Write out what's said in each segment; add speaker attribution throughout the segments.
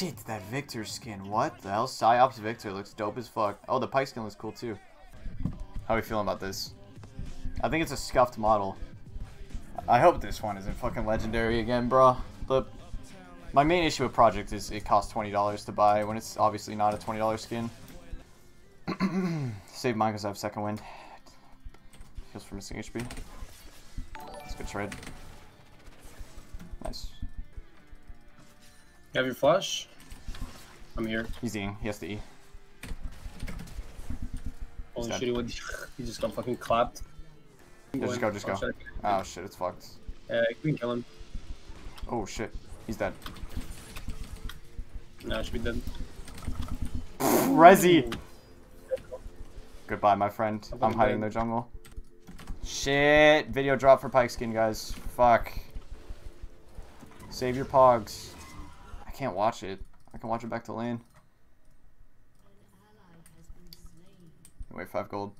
Speaker 1: shit, that Victor skin. What the hell? Psyops Victor looks dope as fuck. Oh, the Pyke skin looks cool too. How are we feeling about this? I think it's a scuffed model. I hope this one isn't fucking legendary again, bro. The my main issue with Project is it costs $20 to buy when it's obviously not a $20 skin. Save mine because I have second wind. Heals for missing HP. That's a good trade. Nice.
Speaker 2: You have your flash? I'm here.
Speaker 1: He's Eing. He has to E.
Speaker 2: Holy shit, he just got fucking clapped.
Speaker 1: Yeah, just go, just go.
Speaker 2: Oh, shit.
Speaker 1: Oh shit, it's fucked.
Speaker 2: Uh, we can kill him.
Speaker 1: Oh shit. He's dead.
Speaker 2: Nah, should be dead.
Speaker 1: Resi! Goodbye, my friend.
Speaker 2: I'm
Speaker 1: I'm hiding in the jungle. Shit! Video drop for Pyke Skin, guys. Fuck. Save your pogs. I can't watch it. Can watch it back to lane. Wait, five gold.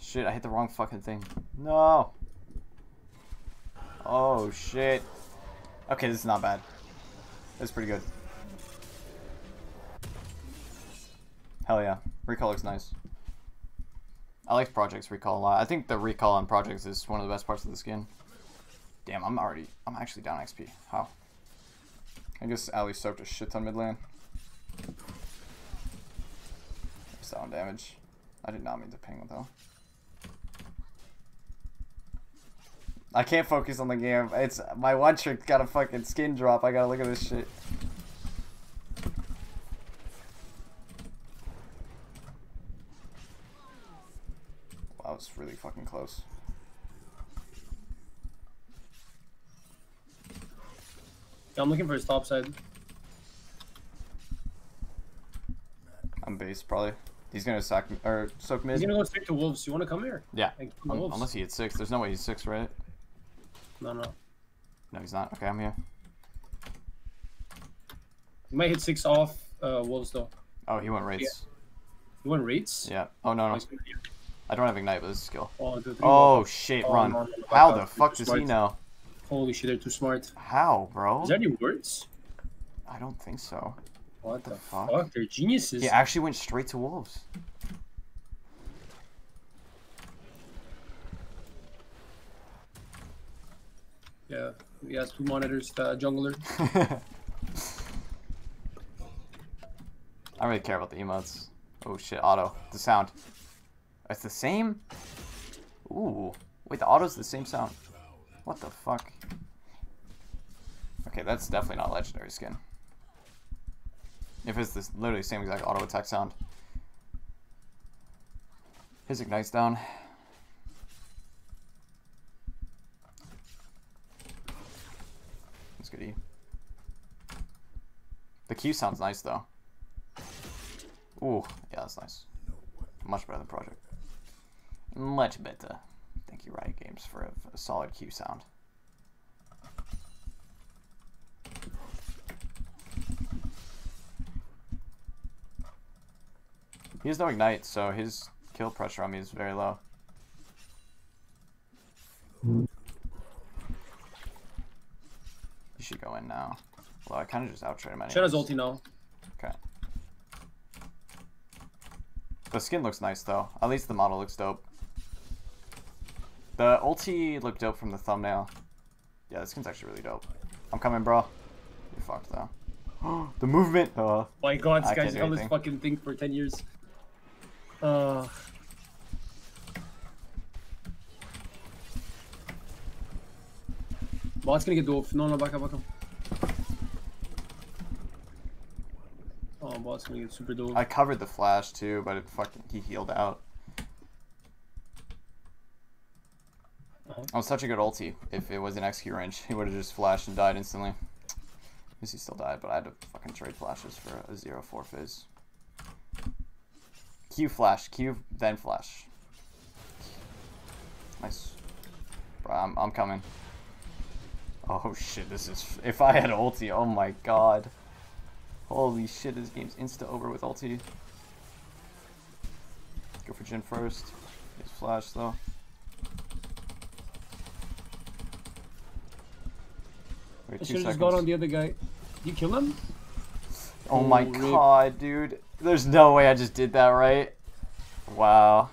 Speaker 1: Shit, I hit the wrong fucking thing. No! Oh, shit. Okay, this is not bad. That's pretty good. Hell yeah. Recall looks nice. I like Project's recall a lot. I think the recall on Projects is one of the best parts of the skin. Damn, I'm already... I'm actually down XP. How? I guess Ali soaked a shit ton mid lane. Sound damage. I did not mean to ping though. I can't focus on the game. It's my one trick got a fucking skin drop. I gotta look at this shit. Wow, it's really fucking close.
Speaker 2: Yeah, I'm looking for his top side.
Speaker 1: I'm base probably. He's gonna sack or soak mid.
Speaker 2: He's gonna go straight to wolves. You wanna come here?
Speaker 1: Yeah.
Speaker 2: Like, kill the
Speaker 1: Un-
Speaker 2: wolves.
Speaker 1: unless he hits six. There's no way he's six, right?
Speaker 2: No, no.
Speaker 1: No, he's not. Okay, I'm here.
Speaker 2: He might hit six off uh, wolves though.
Speaker 1: Oh, he went rates.
Speaker 2: You want rates?
Speaker 1: Yeah. Oh no, no. I don't have ignite, but this is skill. Oh shit,
Speaker 2: Oh,
Speaker 1: run.
Speaker 2: no, no,
Speaker 1: How the fuck does he know?
Speaker 2: Holy shit, they're too smart.
Speaker 1: How, bro?
Speaker 2: Is there any words?
Speaker 1: I don't think so.
Speaker 2: What the,
Speaker 1: fuck?
Speaker 2: fuck? They're geniuses.
Speaker 1: He actually went straight to wolves.
Speaker 2: Yeah, he has two monitors, uh, jungler.
Speaker 1: I don't really care about the emotes. Oh shit, auto. The sound. It's the same? Ooh. Wait, the auto's the same sound. What the fuck? Okay, that's definitely not legendary skin. If it's this literally same exact auto attack sound. His ignite's down. That's good E. The Q sounds nice though. Ooh, yeah, that's nice. Much better than Project. Much better. Thank you, Riot Games, for a, a solid Q sound. He has no ignite, so his kill pressure on me is very low. You should go in now. Well, I kind of just outtraded him anyways.
Speaker 2: Shut his ulti now.
Speaker 1: Okay. The skin looks nice though. At least the model looks dope. The ulti looked dope from the thumbnail. Yeah, this skin's actually really dope. I'm coming, bro. You're fucked though. the movement. Uh,
Speaker 2: My god, this
Speaker 1: I
Speaker 2: guy's held this fucking thing for 10 years. Uh, Bot's gonna get dwarf. No, no, back up, back up. Oh, bot's gonna get super dwarf.
Speaker 1: I covered the flash too, but it fucking he healed out.
Speaker 2: Uh-huh.
Speaker 1: I was such a good ulti. If it was an XQ range, he would have just flashed and died instantly. At least he still died, but I had to fucking trade flashes for a 0-4 fizz. Q flash, Q, then flash. Nice. Bro, I'm, I'm coming. Oh shit, this is... If I had ulti, oh my god. Holy shit, this game's insta over with ulti. Go for Jhin first. His flash though. Have
Speaker 2: I should have just got on the other guy. You kill him?
Speaker 1: Oh my god, dude. There's no way I just did that right. Wow.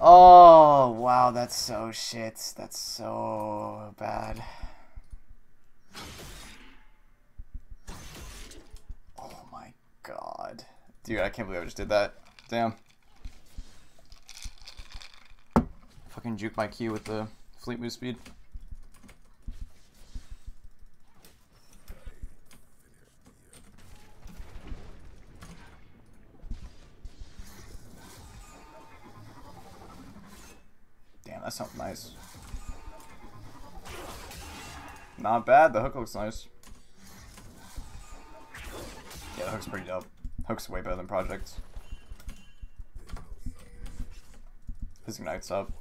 Speaker 1: Oh, wow, that's so shit. That's so bad. Oh my god. Dude, I can't believe I just did that. Damn. Fucking juke my Q with the fleet move speed. That sounds nice. Not bad, the hook looks nice. Yeah, the hook's pretty dope. Hook's way better than Project. His Ignite's up.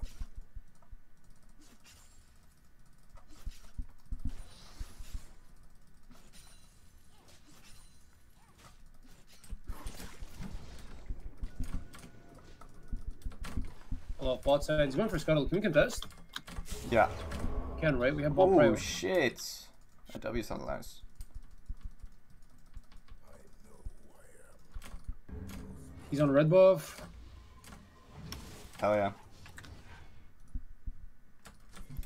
Speaker 2: Side. He's going for Scuttle. Can we contest?
Speaker 1: Yeah.
Speaker 2: Can, right? We have bot
Speaker 1: Oh shit. That W sounds nice.
Speaker 2: He's on red buff.
Speaker 1: Hell yeah.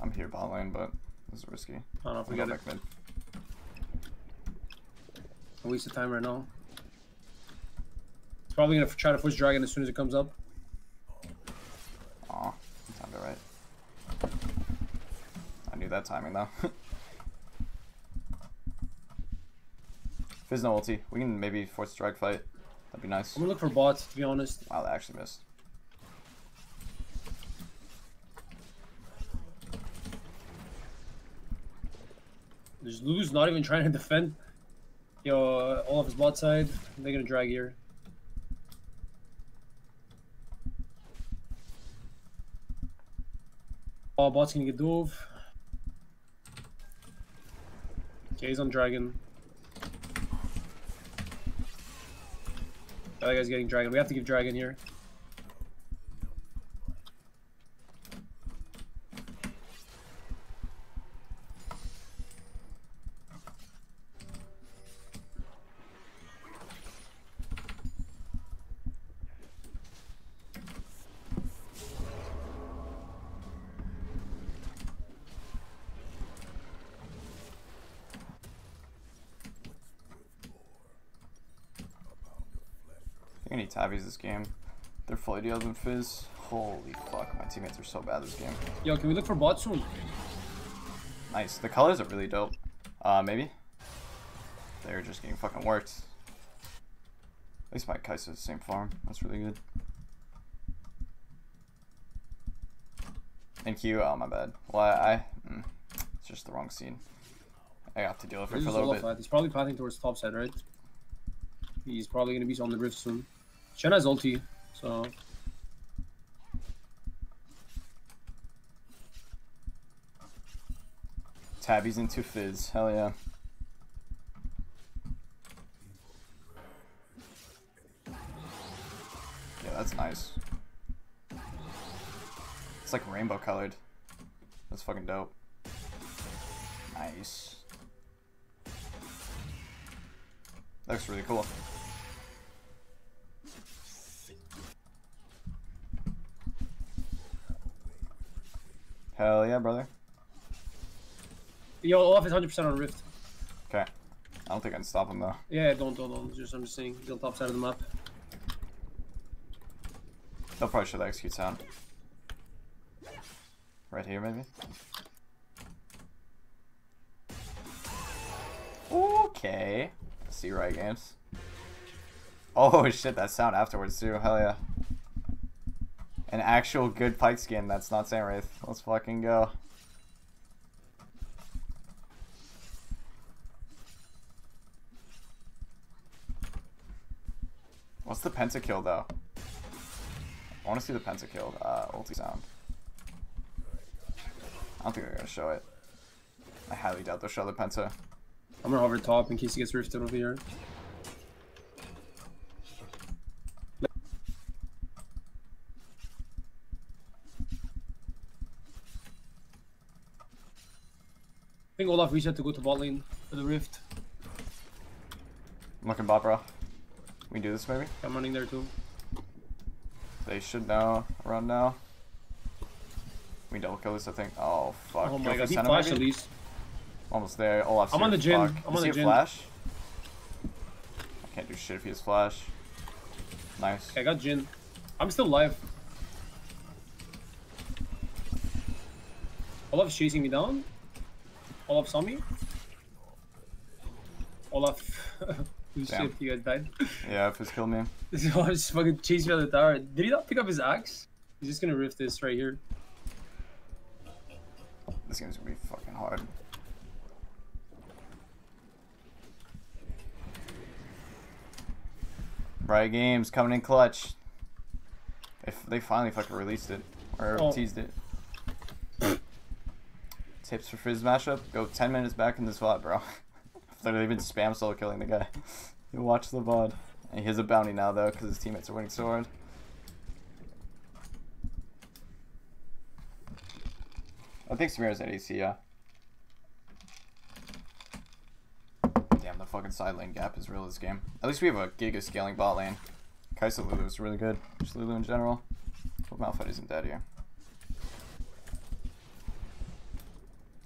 Speaker 1: I'm here bot lane, but this is risky.
Speaker 2: I don't know if
Speaker 1: We
Speaker 2: we
Speaker 1: got
Speaker 2: it.
Speaker 1: back mid.
Speaker 2: A waste of time right now. He's probably gonna try to push dragon as soon as it comes up.
Speaker 1: Aw, you timed it right. I knew that timing though. Fizz no ulti. We can maybe force a drag fight. That'd be nice.
Speaker 2: I'm gonna look for bots to be honest.
Speaker 1: Wow, that actually missed.
Speaker 2: There's Lulu's not even trying to defend. Yo, all of his bot side. They're gonna drag here. Oh, bot's gonna get dove. Okay, he's on dragon. Other guy's getting dragon. We have to give dragon here.
Speaker 1: Think I need tabis this game. They're fully deals with Fizz. Holy fuck, my teammates are so bad this game.
Speaker 2: Yo, can we look for bot soon?
Speaker 1: Nice. The colors are really dope. Uh, maybe? They're just getting fucking worked. At least my Kai'Sa's the same farm. That's really good. Thank you. oh my bad. Well, I, I mm, it's just the wrong scene. I have to deal with it for a little bit.
Speaker 2: He's probably pathing towards top side, right? He's probably gonna be on the rift soon. Shen has ulti, so
Speaker 1: Tabis into Fizz. Hell yeah. Yeah, that's nice. It's like rainbow colored. That's fucking dope. Nice. That's really cool. Hell yeah, brother.
Speaker 2: yo, Olaf is hundred percent on rift.
Speaker 1: Okay. I don't think I can stop him though.
Speaker 2: Yeah, don't, don't, don't. Just I'm just saying, he's on top side of the map.
Speaker 1: They'll probably show the execute sound. Right here, maybe? Okay. See Riot Games. Oh shit, that sound afterwards too. Hell yeah. An actual good Pyke skin that's not Sandwraith. Let's fucking go. What's the pentakill though? I want to see the pentakill uh, ulti sound. I don't think they're gonna show it. I highly doubt they'll show the penta.
Speaker 2: I'm gonna hover top in case he gets rifted over here. Think Olaf reset to go to bot lane for the rift.
Speaker 1: I'm looking bot, bro. We do this maybe?
Speaker 2: I'm running there too.
Speaker 1: They should know around now. We double kill this, I think. Oh fuck.
Speaker 2: Oh my
Speaker 1: for
Speaker 2: god, he flashed
Speaker 1: maybe?
Speaker 2: at least.
Speaker 1: Almost there. Olaf's
Speaker 2: I'm
Speaker 1: here.
Speaker 2: on the Jhin.
Speaker 1: Fuck.
Speaker 2: I'm
Speaker 1: Does
Speaker 2: on
Speaker 1: he
Speaker 2: the Jhin.
Speaker 1: flash? I can't do shit if he has flash. Nice.
Speaker 2: Okay, I got Jhin. I'm still live. Olaf's chasing me down. Olaf saw me. Olaf. Holy
Speaker 1: Damn.
Speaker 2: shit, you guys died.
Speaker 1: Yeah, if it's killed me.
Speaker 2: This Olaf just fucking chased me out of the tower. Did he not pick up his axe? He's just gonna rift this right here.
Speaker 1: This game's gonna be fucking hard. Riot Games coming in clutch. If they finally fucking released it or
Speaker 2: Oh.
Speaker 1: teased it. Tips for Fizz mashup: Go 10 minutes back in this spot, bro. Literally been spam solo killing the guy. You watch the VOD. And he has a bounty now though, because his teammates are winning so. I think Samira's at AC, yeah. Damn, the fucking side lane gap is real this game. At least we have a giga scaling bot lane. Kai'Sa Lulu is really good. Just Lulu in general. But Malphite isn't dead here.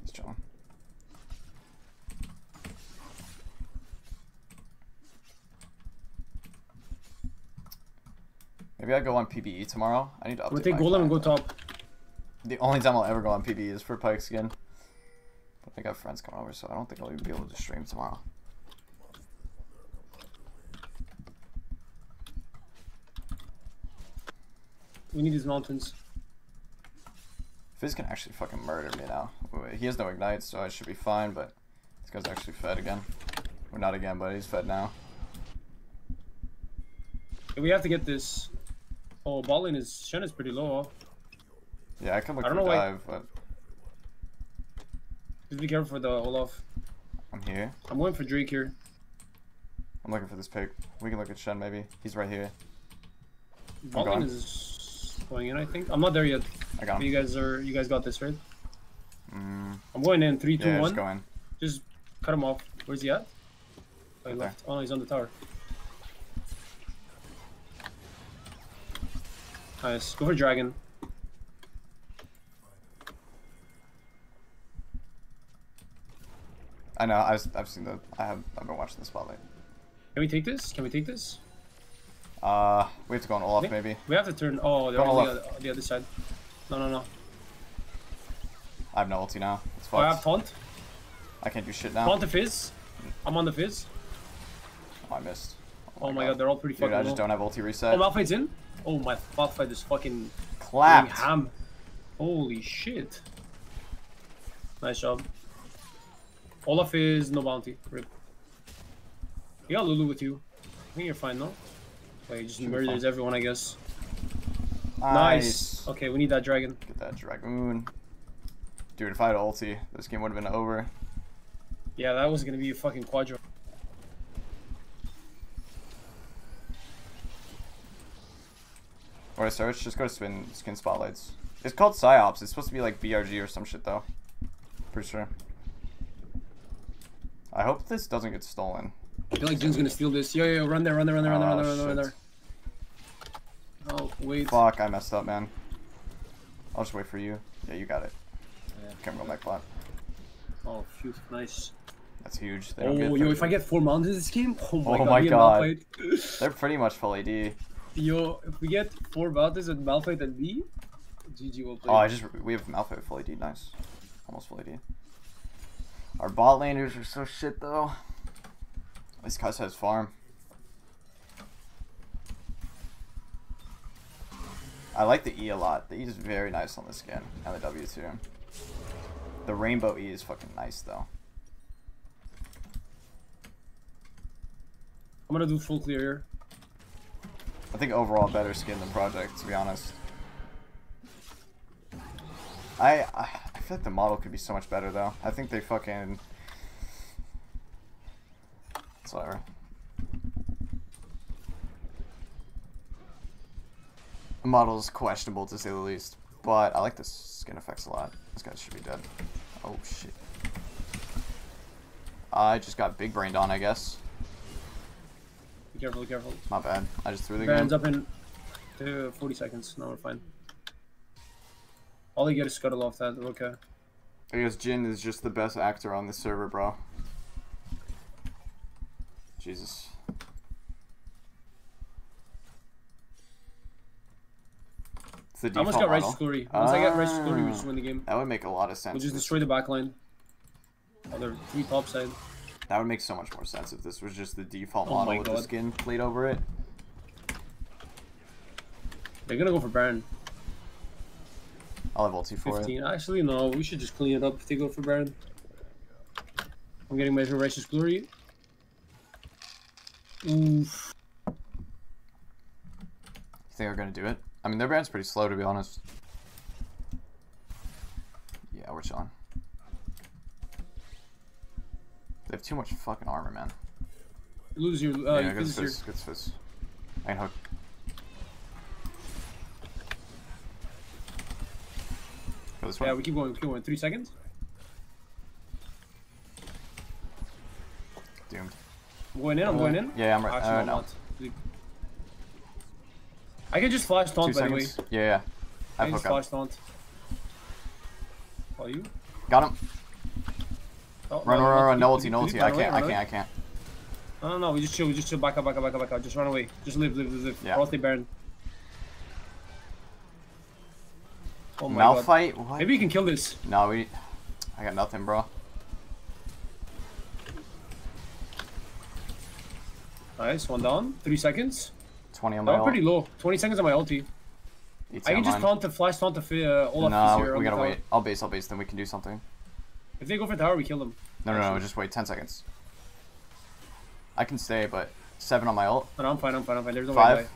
Speaker 1: He's chilling. Maybe I go on PBE tomorrow. I need to update
Speaker 2: I'm take Golem and go top.
Speaker 1: The only time I'll ever go on PBE is for Pyke skin. But I got friends coming over, so I don't think I'll even be able to stream tomorrow.
Speaker 2: We need these mountains.
Speaker 1: Fizz can actually fucking murder me now. He has no ignite, so I should be fine, but this guy's actually fed again. Well, not again, but he's fed now.
Speaker 2: We have to get this. Oh, lane is Shen is pretty low.
Speaker 1: Yeah, I can look
Speaker 2: I
Speaker 1: for
Speaker 2: don't know why-
Speaker 1: but
Speaker 2: Just be careful for the Olaf.
Speaker 1: I'm here.
Speaker 2: I'm going for Drake here.
Speaker 1: I'm looking for this pick. We can look at Shen maybe. He's right here. Gone.
Speaker 2: is going in, I think. I'm not there yet.
Speaker 1: I got
Speaker 2: You guys are. You guys got this, right?
Speaker 1: Mm,
Speaker 2: I'm going in. Three, two,
Speaker 1: yeah,
Speaker 2: one.
Speaker 1: just go in.
Speaker 2: Just cut him off. Where's he at? Oh, he
Speaker 1: Right there.
Speaker 2: left. Oh, he's on the tower. Nice. Go for dragon.
Speaker 1: I know. I've, I've seen the. I have. I've been watching the spotlight.
Speaker 2: Can we take this? Can we take this?
Speaker 1: Uh, we have to go on Olaf
Speaker 2: Nick?
Speaker 1: maybe.
Speaker 2: We have to turn. Oh, they're on the, other, the other side. No, no, no.
Speaker 1: I have no ulti now. It's
Speaker 2: Oh, I have
Speaker 1: fucked.
Speaker 2: taunt.
Speaker 1: I can't do shit now.
Speaker 2: Taunt the fizz. I'm on the fizz.
Speaker 1: Oh, I missed.
Speaker 2: Oh, my god. they're all pretty
Speaker 1: Dude,
Speaker 2: fucking
Speaker 1: I just
Speaker 2: low.
Speaker 1: don't have ulti reset.
Speaker 2: Oh, Malphite's in. Oh, my Malphite is fucking
Speaker 1: Clapped.
Speaker 2: ham. Holy shit. Nice job. Olaf is no bounty. Rip. You got Lulu with you. I think you're fine, no? Wait, just
Speaker 1: Should
Speaker 2: murders everyone, I guess.
Speaker 1: Nice.
Speaker 2: Nice. Okay, we need that dragon.
Speaker 1: Get that dragoon. Dude, if I had ulti, this game would have been over.
Speaker 2: Yeah, that was gonna be a fucking quadro.
Speaker 1: Or I search, just go to spin skin spotlights. It's called Psyops. It's supposed to be like BRG or some shit though. Pretty sure. I hope this doesn't get stolen.
Speaker 2: I feel like Jhin's gonna steal this. Yo, yo, run there, run there, run there, run there, run
Speaker 1: Oh,
Speaker 2: there, run there, run there. Oh, wait.
Speaker 1: Fuck, I messed up, man. I'll just wait for you. Yeah, you got it.
Speaker 2: Yeah.
Speaker 1: Can't go back bot.
Speaker 2: Oh, shoot, nice.
Speaker 1: That's huge. They
Speaker 2: Oh, yo, if I get four mountains in this game, oh my
Speaker 1: Oh
Speaker 2: god,
Speaker 1: my God. They're pretty much full AD.
Speaker 2: Yo, if we get four mountains with Malphite and me, GG will play.
Speaker 1: Oh, I just we have Malphite full AD. Nice, almost full AD. Our bot laners are so shit though. At least Cuss has farm. I like the E a lot. The E is very nice on the skin and the W too. The rainbow E is fucking nice though.
Speaker 2: I'm gonna do full clear here.
Speaker 1: I think overall better skin than Project to be honest. I, I I feel like the model could be so much better though. I think they fucking. It's whatever. The model is questionable to say the least, but I like the skin effects a lot. This guy should be dead. Oh shit. I just got big brained on, I guess.
Speaker 2: Careful, be careful.
Speaker 1: My bad. I just threw the
Speaker 2: Baron's up in uh, 40 seconds. No, we're fine. All you get is scuttle off that. Okay.
Speaker 1: I guess Jhin is just the best actor on this server, bro. Jesus. It's the
Speaker 2: I almost got Righteous. Glory. Once I get Righteous Glory, we
Speaker 1: Ah.
Speaker 2: just win the game.
Speaker 1: That would make a lot of sense.
Speaker 2: We'll just destroy the back line. Other three top side.
Speaker 1: That would make so much more sense if this was just the default
Speaker 2: Oh
Speaker 1: model with the skin played over it.
Speaker 2: They're gonna go for Baron.
Speaker 1: I'll have ulti for it.
Speaker 2: Actually, no. We should just clean it up if they go for Baron. I'm getting Measure Righteous Glory. Oof.
Speaker 1: You think they're gonna do it? I mean, their brand's pretty slow, to be honest. Yeah, we're chilling. They have too much fucking armor, man.
Speaker 2: You lose your. Uh,
Speaker 1: yeah,
Speaker 2: you
Speaker 1: good
Speaker 2: lose your.
Speaker 1: good fizz. I can hook. Go this way.
Speaker 2: Yeah, we keep going. We keep going. Three seconds.
Speaker 1: Doomed.
Speaker 2: I'm going in. I'm going in.
Speaker 1: Yeah, I'm right.
Speaker 2: Actually,
Speaker 1: uh,
Speaker 2: I'm
Speaker 1: no.
Speaker 2: not. I can just flash
Speaker 1: Two
Speaker 2: taunt, by the way.
Speaker 1: Yeah, yeah.
Speaker 2: I
Speaker 1: I
Speaker 2: can
Speaker 1: hook
Speaker 2: just
Speaker 1: up.
Speaker 2: flash taunt. Oh, you?
Speaker 1: Got him.
Speaker 2: Oh,
Speaker 1: Run,
Speaker 2: no,
Speaker 1: run, run, run. No ulti, no ulti. I can't, I can't, I can't.
Speaker 2: No, no, no. We just chill. We just chill. Back up, back up, back up, back up. Just run away. Just live, live, live, live.
Speaker 1: Yeah.
Speaker 2: Or Baron. Oh my god.
Speaker 1: Malphite? What?
Speaker 2: Maybe you can kill this.
Speaker 1: No, we. I got nothing, bro.
Speaker 2: Nice. One down. Three seconds.
Speaker 1: 20 on my
Speaker 2: I'm pretty low. 20 seconds on my ulti.
Speaker 1: 18
Speaker 2: I can just taunt the flash taunt the uh, Olaf
Speaker 1: No,
Speaker 2: here
Speaker 1: we, we gotta wait. I'll base, I'll base, then we can do something.
Speaker 2: If they go for tower, we kill them.
Speaker 1: No, no, no, just wait 10 seconds. I can stay, but 7 on my ult.
Speaker 2: No, no, I'm fine. I'm fine. I'm fine. There's no way
Speaker 1: Five.
Speaker 2: die.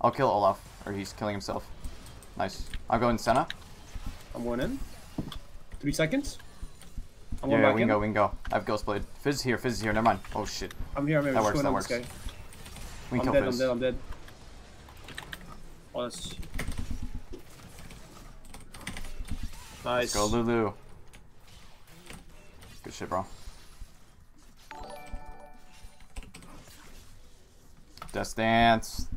Speaker 1: I'll kill Olaf, or he's killing himself. Nice. I'll go in Senna.
Speaker 2: I'm going in. Three seconds. I'm
Speaker 1: Yeah,
Speaker 2: going
Speaker 1: yeah,
Speaker 2: back
Speaker 1: we can
Speaker 2: in.
Speaker 1: go, we can go. I have Ghost Blade. Fizz here, Fizz here, never mind. Oh shit.
Speaker 2: I'm here. I'm here.
Speaker 1: That
Speaker 2: Just
Speaker 1: works, that works.
Speaker 2: guy.
Speaker 1: We
Speaker 2: I'm
Speaker 1: can
Speaker 2: dead.
Speaker 1: kill
Speaker 2: I'm dead. I'm dead. Oh, that's...
Speaker 1: Let's
Speaker 2: Nice.
Speaker 1: go, Lulu. Good shit, bro. Death Dance.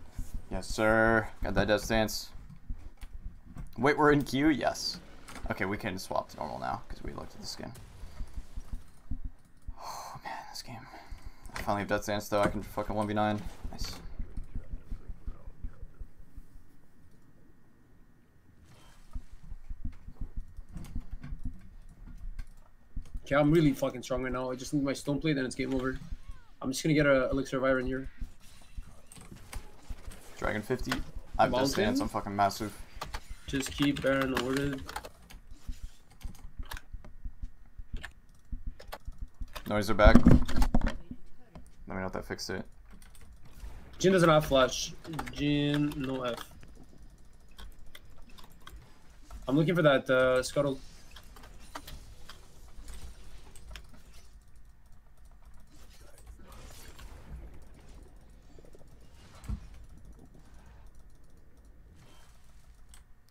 Speaker 1: Yes, sir. Got that Death Dance. Wait, we're in queue? Yes. Okay, we can swap to normal now, because we looked at the skin. Oh, man, this game. I finally have Death Dance, though. I can fucking 1v9. Nice.
Speaker 2: Okay, I'm really fucking strong right now. I just need my stone plate, then it's game over. I'm just gonna get a elixir of iron here.
Speaker 1: Dragon 50. I have Death
Speaker 2: Mountain?
Speaker 1: Dance. I'm fucking massive.
Speaker 2: Just keep Baron ordered.
Speaker 1: Noise are back. Let me know if that fixed it.
Speaker 2: Jhin doesn't have flash. Jhin, no F. I'm looking for that uh, scuttle.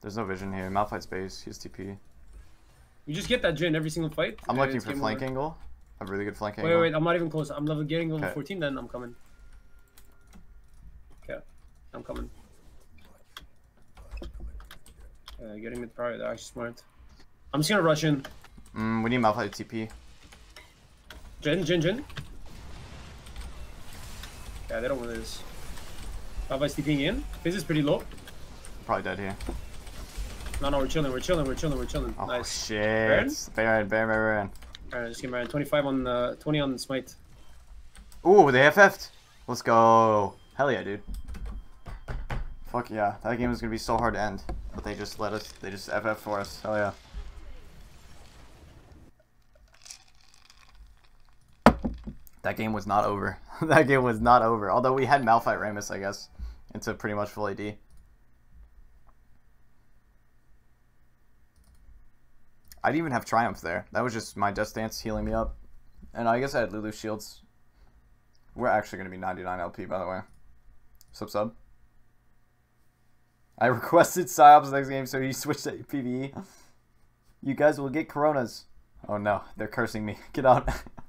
Speaker 1: There's no vision here. Malphite's base. He's TP.
Speaker 2: You just get that Jhin every single fight.
Speaker 1: I'm looking for flank
Speaker 2: over.
Speaker 1: angle. A really good flank
Speaker 2: Wait,
Speaker 1: angle.
Speaker 2: wait, wait, I'm not even close. I'm level getting level
Speaker 1: Okay.
Speaker 2: 14, then I'm coming. Okay, I'm coming. Uh, getting mid power, they're actually smart. I'm just gonna rush in.
Speaker 1: Mm, we need Malphite TP.
Speaker 2: Jhin, Jhin, Jhin. Yeah, they don't want this. About stepping in? This is pretty low.
Speaker 1: Probably dead here.
Speaker 2: No, no, we're chilling, we're chilling, we're chilling, we're chilling.
Speaker 1: Oh
Speaker 2: nice.
Speaker 1: shit.
Speaker 2: Baron?
Speaker 1: Baron, Baron, Baron.
Speaker 2: Alright, just get Baron. 25 on, uh, 20 on smite.
Speaker 1: Ooh, they FF'd. Let's go. Hell yeah, dude. Fuck yeah. That game was gonna be so hard to end. But they just let us, they just FF for us. Hell yeah. That game was not over. that game was not over. Although we had Malphite Rammus, I guess, into pretty much full AD. I didn't even have Triumph there. That was just my Death Dance healing me up. And I guess I had Lulu Shields. We're actually going to be 99 LP, by the way. Sub sub. I requested Psyops next game, so he switched to PvE. You guys will get coronas. Oh no, they're cursing me. Get out.